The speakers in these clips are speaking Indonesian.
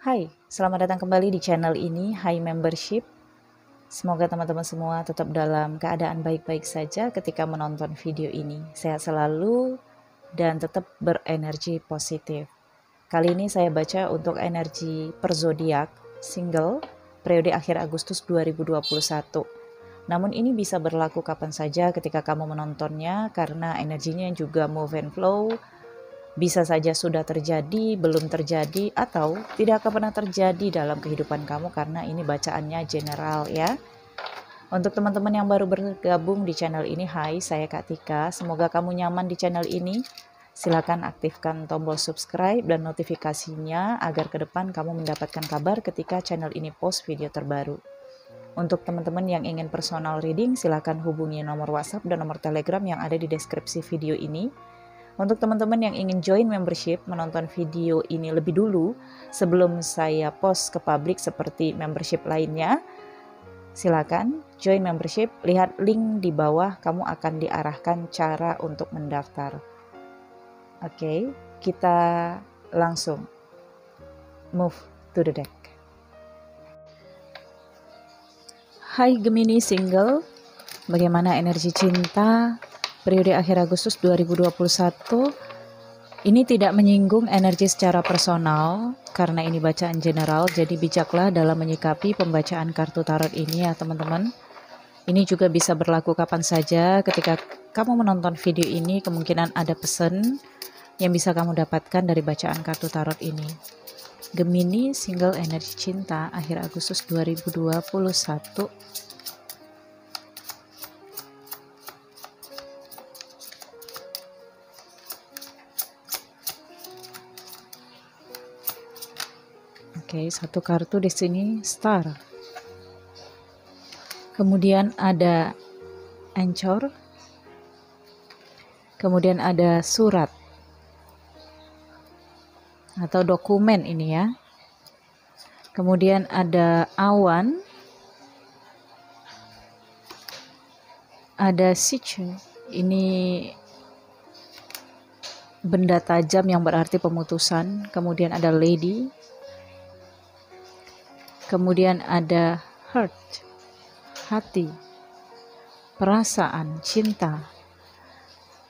Hai, selamat datang kembali di channel ini, Hai Membership. Semoga teman-teman semua tetap dalam keadaan baik-baik saja ketika menonton video ini. Sehat selalu dan tetap berenergi positif. Kali ini saya baca untuk energi per zodiak single periode akhir Agustus 2021. Namun ini bisa berlaku kapan saja ketika kamu menontonnya karena energinya juga move and flow, bisa saja sudah terjadi, belum terjadi, atau tidak akan pernah terjadi dalam kehidupan kamu karena ini bacaannya general ya. Untuk teman-teman yang baru bergabung di channel ini, hai saya Kak Tika, semoga kamu nyaman di channel ini. Silakan aktifkan tombol subscribe dan notifikasinya agar ke depan kamu mendapatkan kabar ketika channel ini post video terbaru. Untuk teman-teman yang ingin personal reading, silakan hubungi nomor WhatsApp dan nomor Telegram yang ada di deskripsi video ini untuk teman-teman yang ingin join membership, menonton video ini lebih dulu sebelum saya post ke publik seperti membership lainnya, silakan join membership, lihat link di bawah, kamu akan diarahkan cara untuk mendaftar. Oke, kita langsung move to the deck. Hai Gemini single, bagaimana energi cinta periode akhir Agustus 2021 ini tidak menyinggung energi secara personal karena ini bacaan general jadi bijaklah dalam menyikapi pembacaan kartu tarot ini ya teman-teman. Ini juga bisa berlaku kapan saja ketika kamu menonton video ini kemungkinan ada pesan yang bisa kamu dapatkan dari bacaan kartu tarot ini. Gemini single energi cinta akhir Agustus 2021 satu kartu di sini star. Kemudian ada encor. Kemudian ada surat atau dokumen ini ya. Kemudian ada awan. Ada situ. Ini benda tajam yang berarti pemutusan. Kemudian ada lady Kemudian ada heart, hati, perasaan, cinta.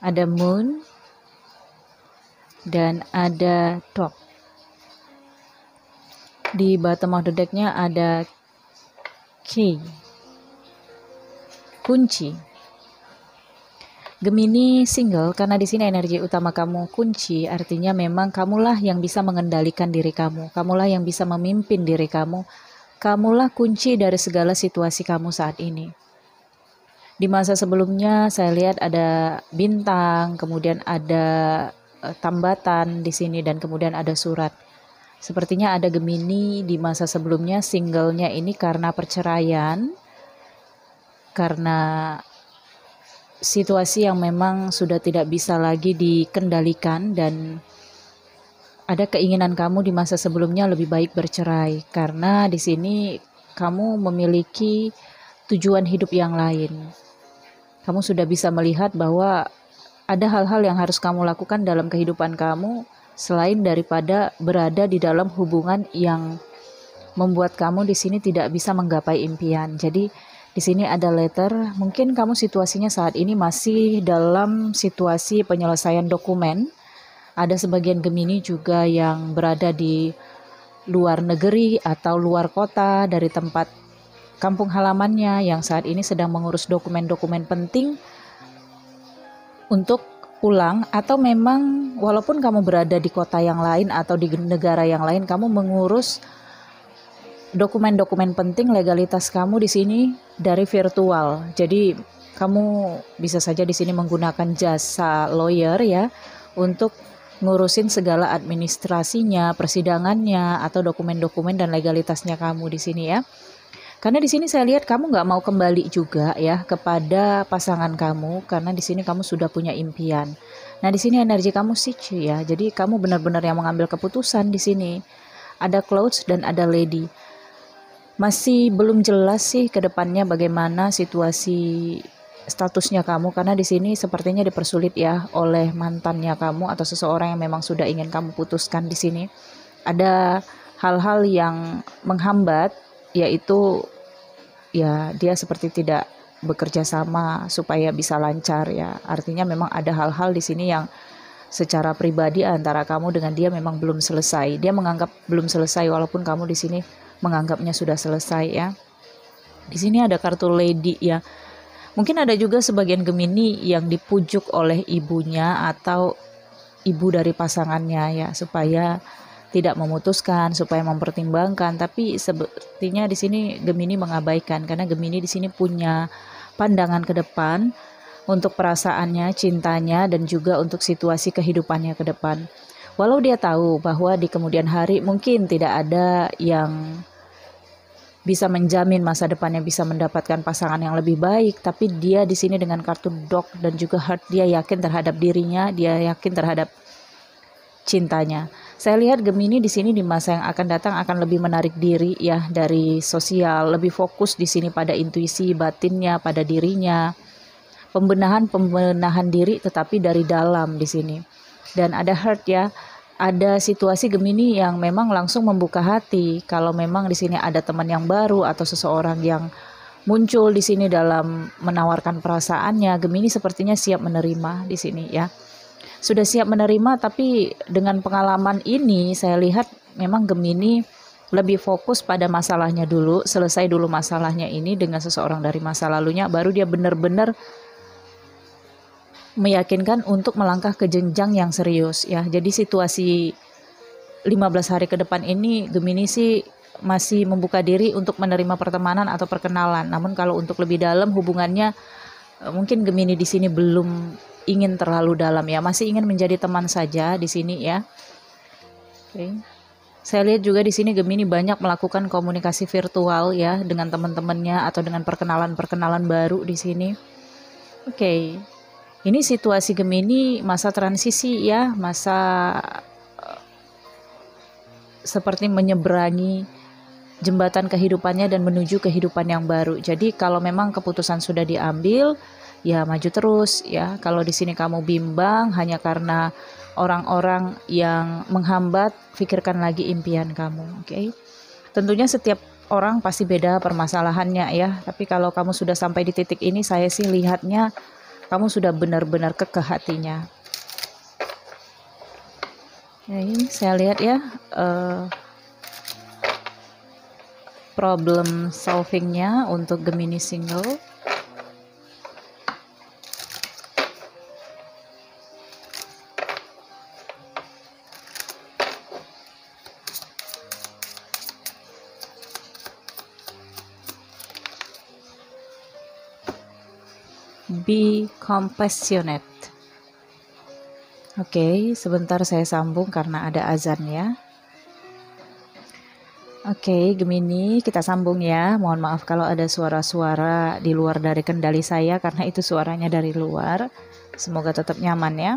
Ada moon dan ada top. Di bottom of the decknya ada key, kunci. Gemini single karena di sini energi utama kamu kunci artinya memang kamulah yang bisa mengendalikan diri kamu, kamulah yang bisa memimpin diri kamu Kamulah kunci dari segala situasi kamu saat ini. Di masa sebelumnya saya lihat ada bintang, kemudian ada uh, tambatan di sini dan kemudian ada surat. Sepertinya ada Gemini di masa sebelumnya singlenya ini karena perceraian, karena situasi yang memang sudah tidak bisa lagi dikendalikan dan ada keinginan kamu di masa sebelumnya lebih baik bercerai karena di sini kamu memiliki tujuan hidup yang lain. Kamu sudah bisa melihat bahwa ada hal-hal yang harus kamu lakukan dalam kehidupan kamu selain daripada berada di dalam hubungan yang membuat kamu di sini tidak bisa menggapai impian. Jadi di sini ada letter, mungkin kamu situasinya saat ini masih dalam situasi penyelesaian dokumen ada sebagian Gemini juga yang berada di luar negeri atau luar kota dari tempat kampung halamannya yang saat ini sedang mengurus dokumen-dokumen penting untuk pulang atau memang walaupun kamu berada di kota yang lain atau di negara yang lain kamu mengurus dokumen-dokumen penting legalitas kamu di sini dari virtual. Jadi kamu bisa saja di sini menggunakan jasa lawyer ya untuk ngurusin segala administrasinya, persidangannya, atau dokumen-dokumen dan legalitasnya kamu di sini ya. Karena di sini saya lihat kamu nggak mau kembali juga ya kepada pasangan kamu karena di sini kamu sudah punya impian. Nah di sini energi kamu sih ya, jadi kamu benar-benar yang mengambil keputusan di sini. Ada clothes dan ada lady. Masih belum jelas sih ke depannya bagaimana situasi statusnya kamu karena di sini sepertinya dipersulit ya oleh mantannya kamu atau seseorang yang memang sudah ingin kamu putuskan di sini. Ada hal-hal yang menghambat yaitu ya dia seperti tidak bekerja sama supaya bisa lancar ya. Artinya memang ada hal-hal di sini yang secara pribadi antara kamu dengan dia memang belum selesai. Dia menganggap belum selesai walaupun kamu di sini menganggapnya sudah selesai ya. Di sini ada kartu lady ya. Mungkin ada juga sebagian Gemini yang dipujuk oleh ibunya atau ibu dari pasangannya ya supaya tidak memutuskan supaya mempertimbangkan tapi sepertinya di sini Gemini mengabaikan karena Gemini di sini punya pandangan ke depan untuk perasaannya, cintanya dan juga untuk situasi kehidupannya ke depan. Walau dia tahu bahwa di kemudian hari mungkin tidak ada yang bisa menjamin masa depannya bisa mendapatkan pasangan yang lebih baik, tapi dia di sini dengan kartu dog dan juga heart dia yakin terhadap dirinya, dia yakin terhadap cintanya. Saya lihat Gemini di sini di masa yang akan datang akan lebih menarik diri ya dari sosial, lebih fokus di sini pada intuisi batinnya, pada dirinya. Pembenahan pembenahan diri tetapi dari dalam di sini. Dan ada hurt ya, ada situasi Gemini yang memang langsung membuka hati. Kalau memang di sini ada teman yang baru atau seseorang yang muncul di sini dalam menawarkan perasaannya Gemini sepertinya siap menerima di sini ya. Sudah siap menerima tapi dengan pengalaman ini saya lihat memang Gemini lebih fokus pada masalahnya dulu, selesai dulu masalahnya ini dengan seseorang dari masa lalunya baru dia benar-benar meyakinkan untuk melangkah ke jenjang yang serius ya. Jadi situasi 15 hari ke depan ini Gemini sih masih membuka diri untuk menerima pertemanan atau perkenalan. Namun kalau untuk lebih dalam hubungannya eh, mungkin Gemini di sini belum ingin terlalu dalam ya, masih ingin menjadi teman saja di sini ya. Oke. Saya lihat juga di sini Gemini banyak melakukan komunikasi virtual ya dengan teman-temannya atau dengan perkenalan-perkenalan baru di sini. Oke. Ini situasi Gemini masa transisi ya, masa uh, seperti menyeberangi jembatan kehidupannya dan menuju kehidupan yang baru. Jadi kalau memang keputusan sudah diambil, ya maju terus ya. Kalau di sini kamu bimbang hanya karena orang-orang yang menghambat, pikirkan lagi impian kamu, oke? Okay? Tentunya setiap orang pasti beda permasalahannya ya. Tapi kalau kamu sudah sampai di titik ini, saya sih lihatnya kamu sudah benar-benar kekeh hatinya. Oke, saya lihat ya uh, problem solvingnya untuk Gemini single. Be compassionate. Oke, okay, sebentar saya sambung karena ada azan ya. Oke, okay, Gemini, kita sambung ya. Mohon maaf kalau ada suara-suara di luar dari kendali saya karena itu suaranya dari luar. Semoga tetap nyaman ya.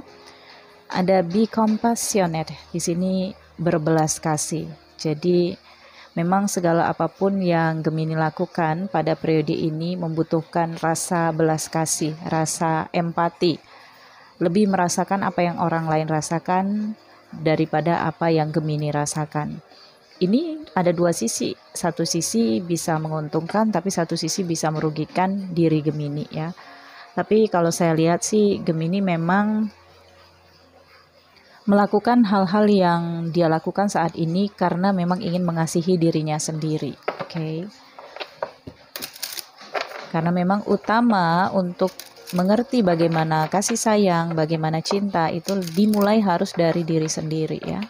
Ada be compassionate. Di sini berbelas kasih. Jadi Memang segala apa pun yang Gemini lakukan pada periode ini membutuhkan rasa belas kasih, rasa empati. Lebih merasakan apa yang orang lain rasakan daripada apa yang Gemini rasakan. Ini ada dua sisi. Satu sisi bisa menguntungkan, tapi satu sisi bisa merugikan diri Gemini ya. Tapi kalau saya lihat sih Gemini memang melakukan hal-hal yang dia lakukan saat ini karena memang ingin mengasihi dirinya sendiri. Oke. Okay. Karena memang utama untuk mengerti bagaimana kasih sayang, bagaimana cinta itu dimulai harus dari diri sendiri ya.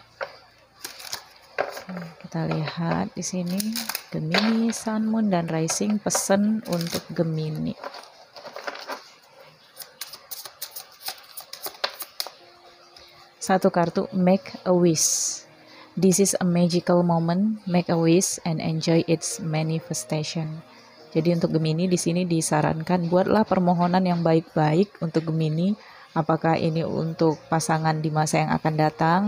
Kita lihat di sini Gemini, Sun, Moon dan Rising pesan untuk Gemini. Satu kartu make a wish. This is a magical moment. Make a wish and enjoy its manifestation. Jadi untuk Gemini di sini disarankan buatlah permohonan yang baik-baik untuk Gemini. Apakah ini untuk pasangan di masa yang akan datang?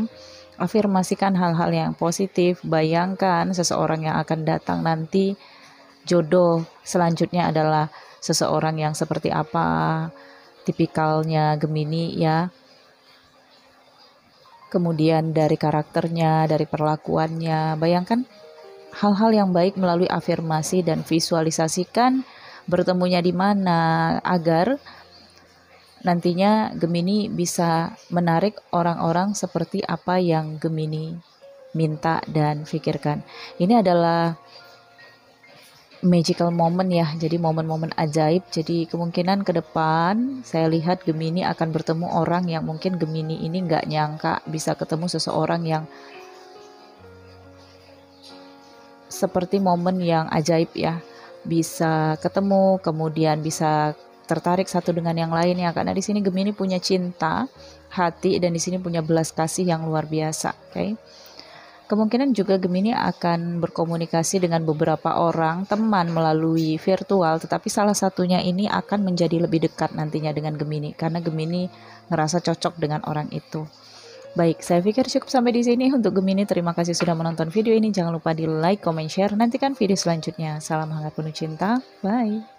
Afirmasikan hal-hal yang positif. Bayangkan seseorang yang akan datang nanti jodoh selanjutnya adalah seseorang yang seperti apa tipikalnya Gemini ya kemudian dari karakternya, dari perlakuannya. Bayangkan hal-hal yang baik melalui afirmasi dan visualisasikan bertemunya di mana agar nantinya Gemini bisa menarik orang-orang seperti apa yang Gemini minta dan pikirkan. Ini adalah magical moment ya, jadi momen-momen ajaib. Jadi kemungkinan ke depan saya lihat Gemini akan bertemu orang yang mungkin Gemini ini nggak nyangka bisa ketemu seseorang yang seperti momen yang ajaib ya. Bisa ketemu, kemudian bisa tertarik satu dengan yang lainnya karena di sini Gemini punya cinta, hati dan di sini punya belas kasih yang luar biasa, oke. Okay? Kemungkinan juga Gemini akan berkomunikasi dengan beberapa orang, teman melalui virtual, tetapi salah satunya ini akan menjadi lebih dekat nantinya dengan Gemini karena Gemini ngerasa cocok dengan orang itu. Baik, saya pikir cukup sampai di sini untuk Gemini. Terima kasih sudah menonton video ini. Jangan lupa di like, comment, share. Nantikan video selanjutnya. Salam hangat penuh cinta. Bye.